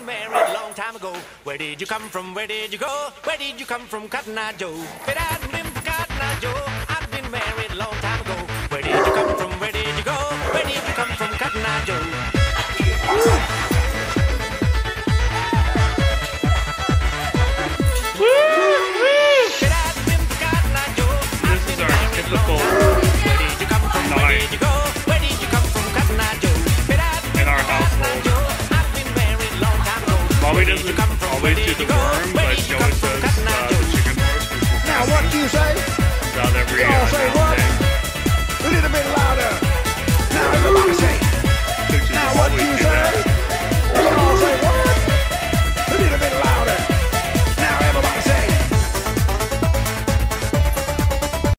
been married a long time ago. Where did you come from? Where did you go? Where did you come from, Cotton Eye Joe? But I'd been for Cotton Eye Joe, I've been married a long time ago. Where did you come from? Where did you go? Where did you come from, Cotton Eye Joe? Woo! Woo! This is our typical does it come from? Where did the worm? But